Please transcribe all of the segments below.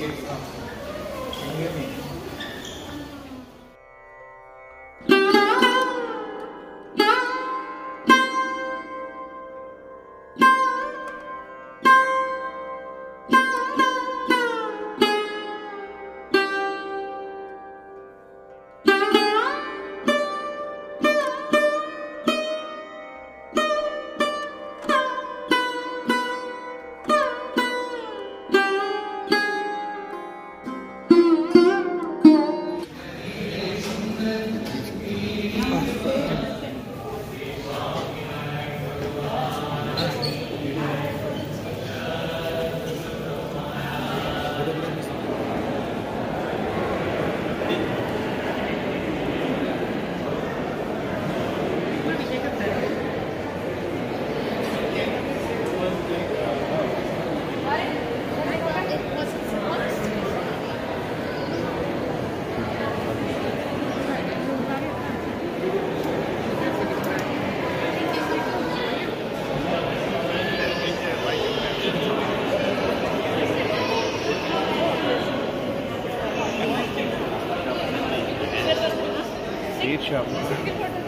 人間に eight shop.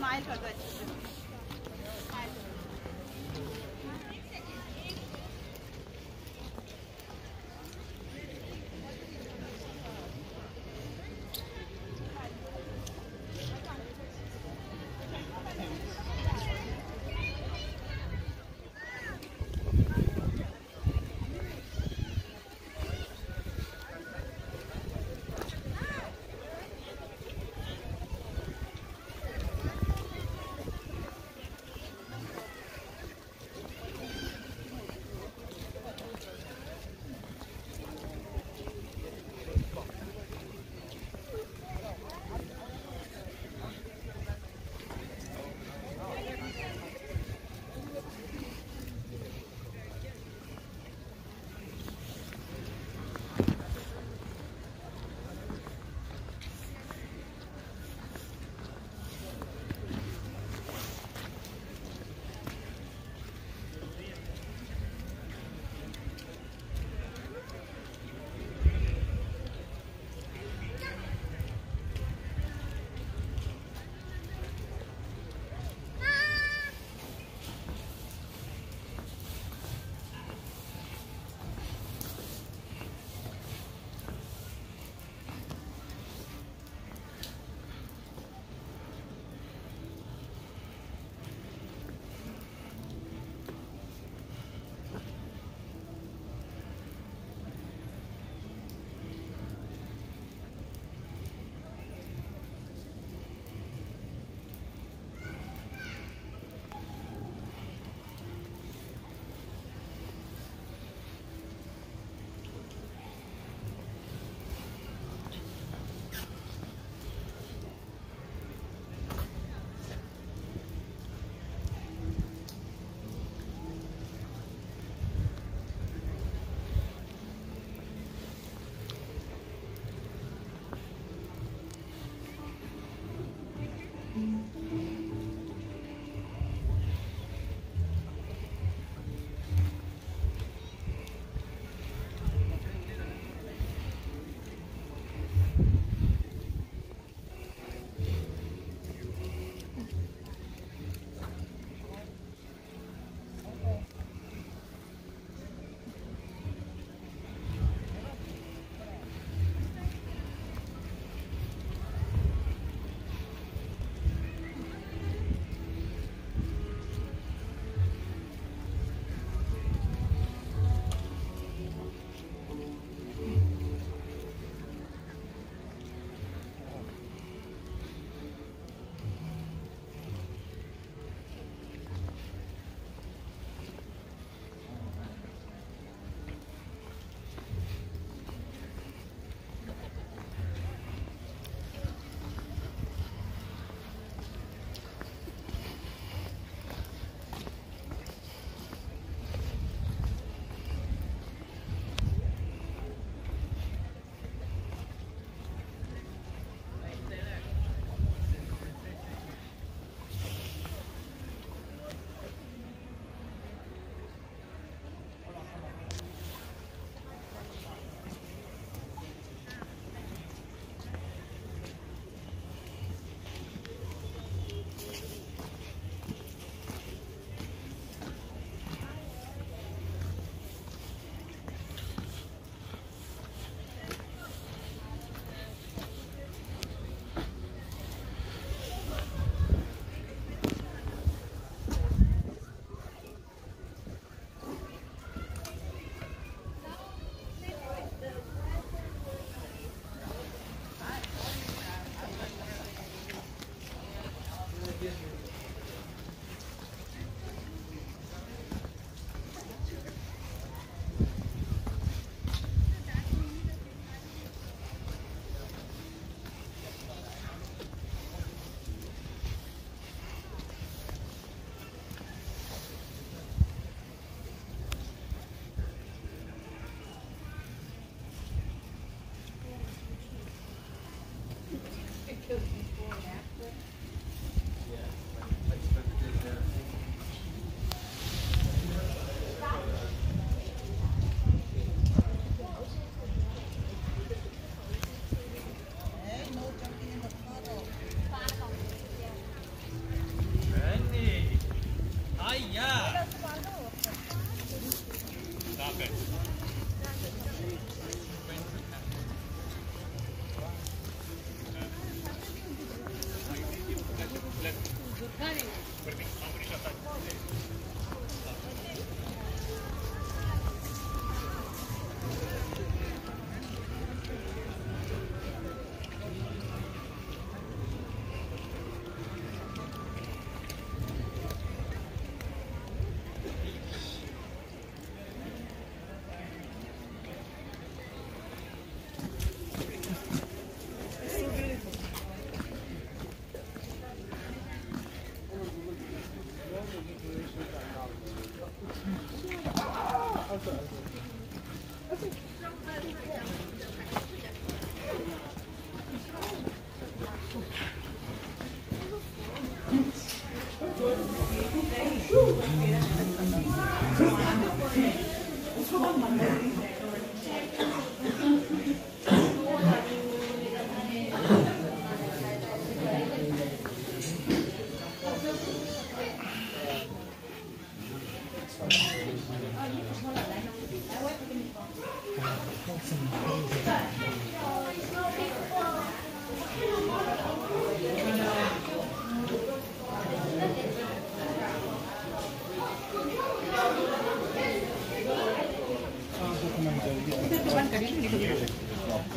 smile for the children.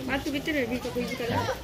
Matu kita lebih ke kuih kita lah.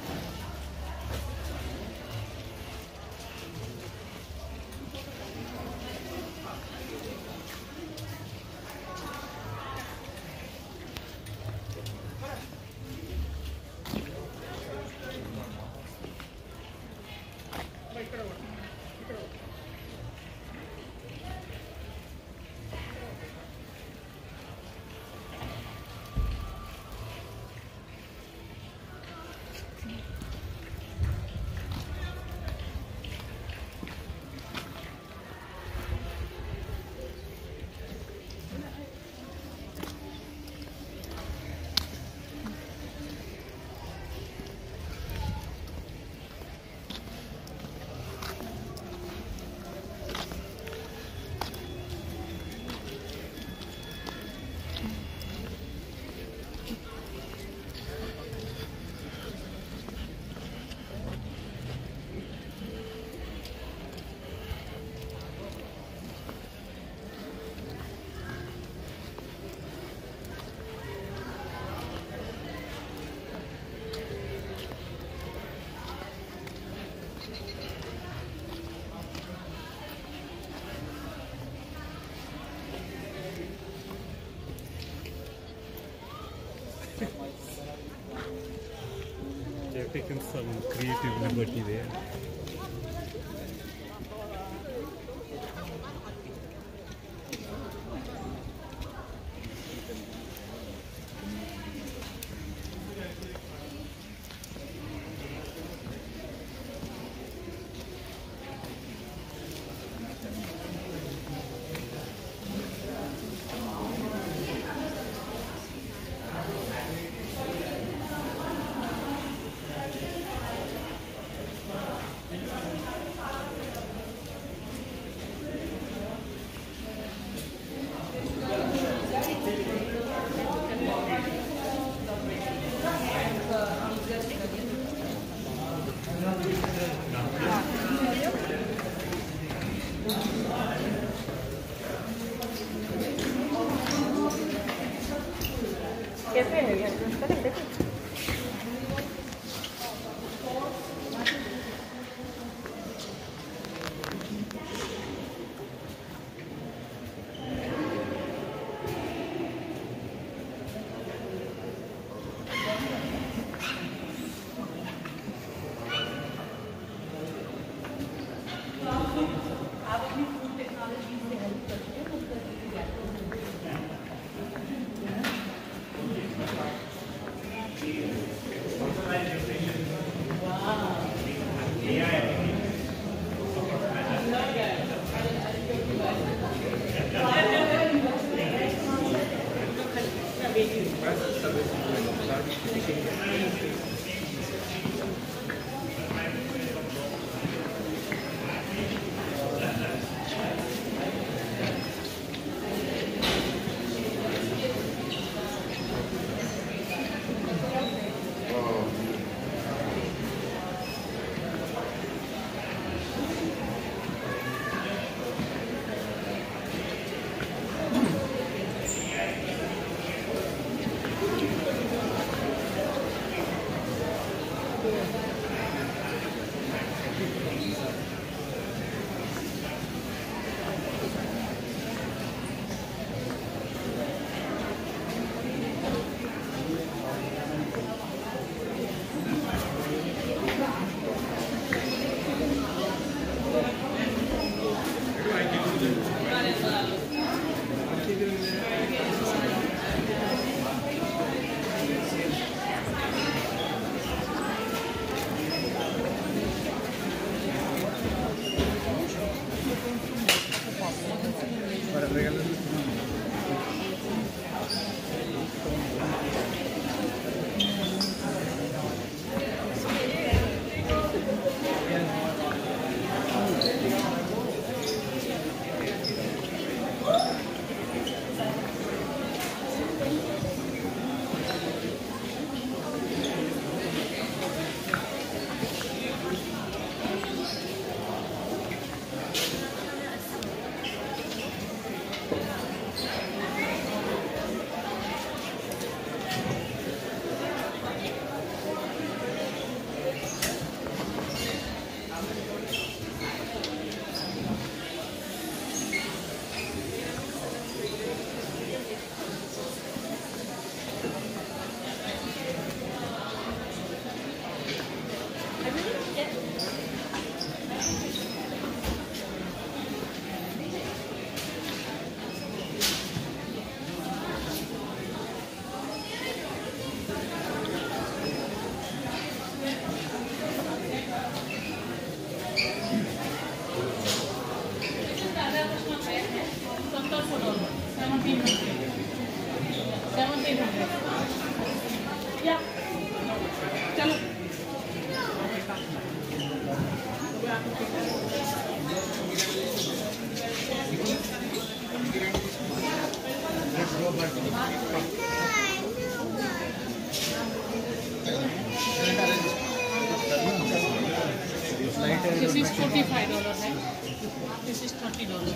Taken some creative liberty there. Five dollar है this is thirty dollar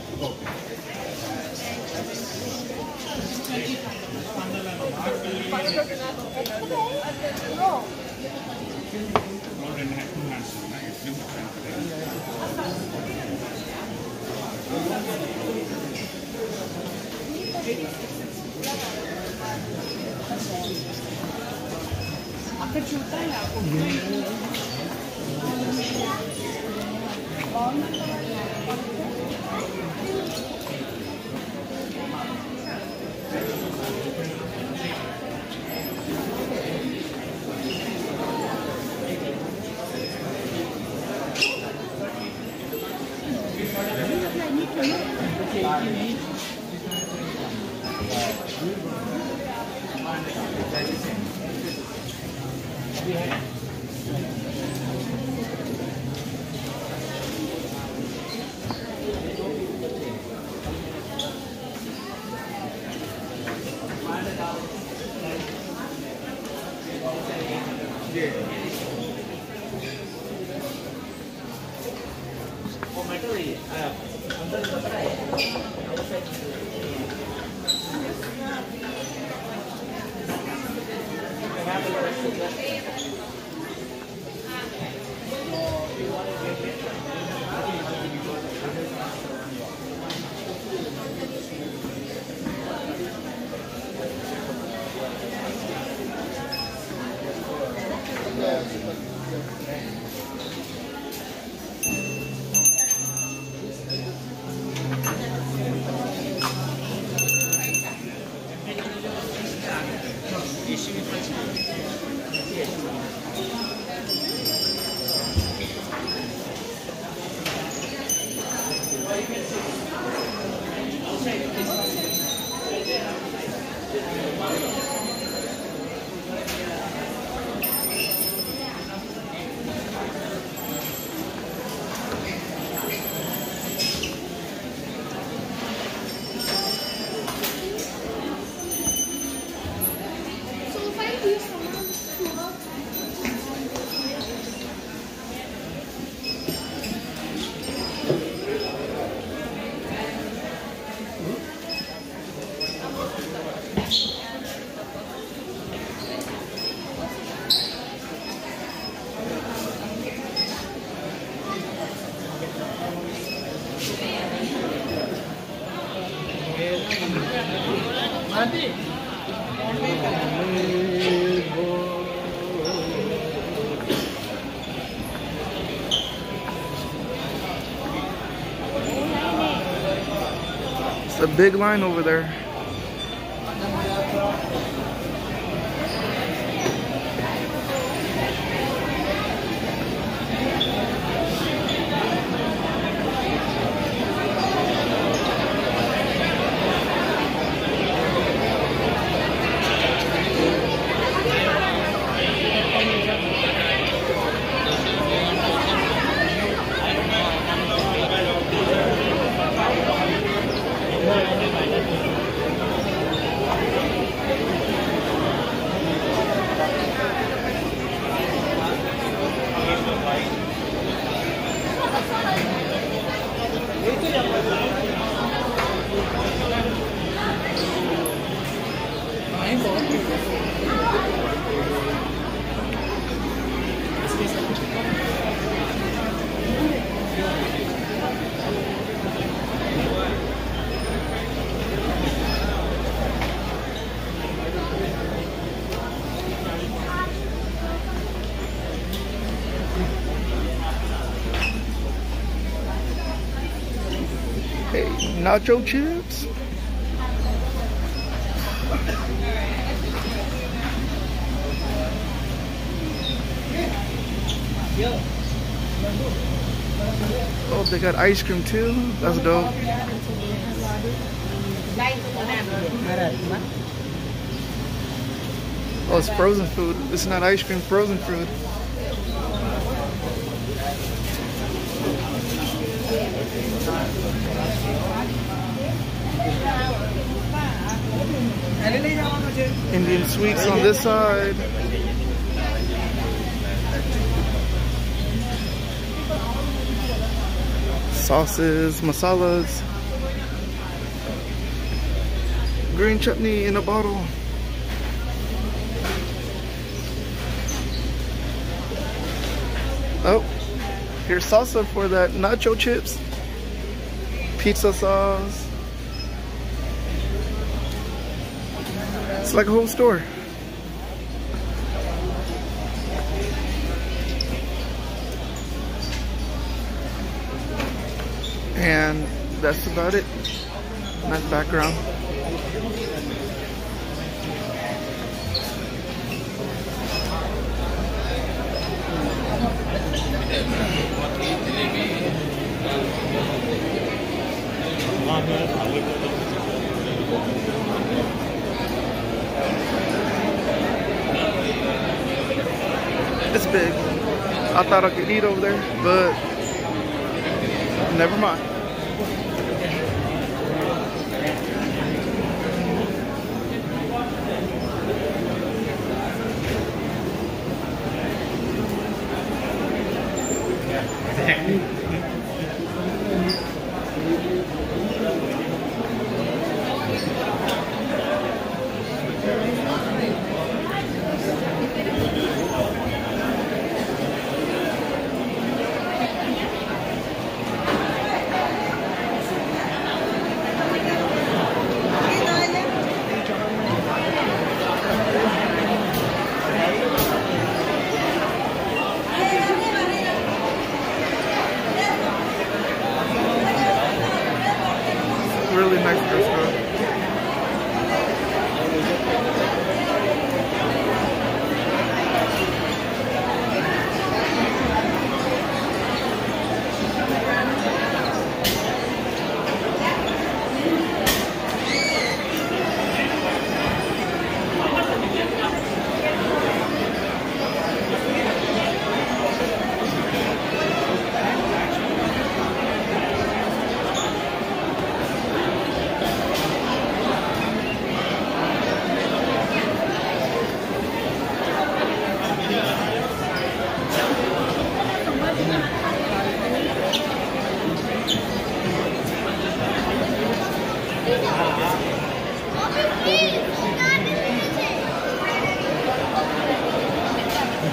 आपका जूता है आपको Frauen. It's a big line over there. Nacho chips. Oh, they got ice cream too. That's dope. Oh, it's frozen food. It's not ice cream, frozen food. Indian sweets on this side. Sauces, masalas, green chutney in a bottle. Oh, here's salsa for that nacho chips, pizza sauce. It's like a whole store. And that's about it. Nice background. It's big. I thought I could eat over there, but never mind.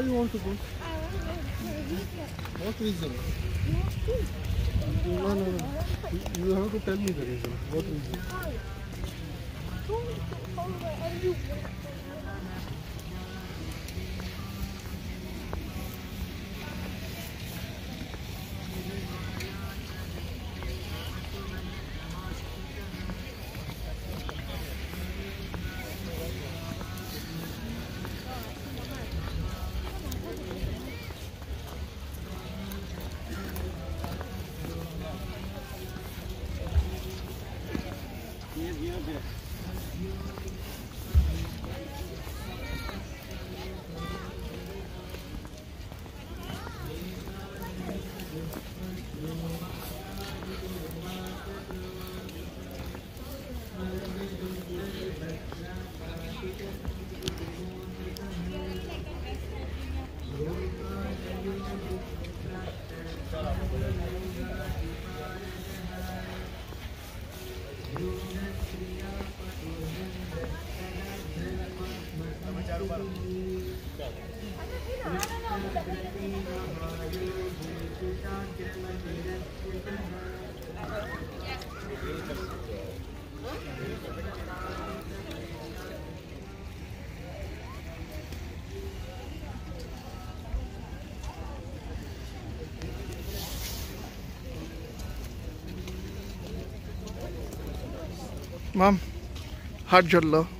why you want to go? What reason? Yeah, yeah. हाथ जोड़